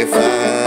If I.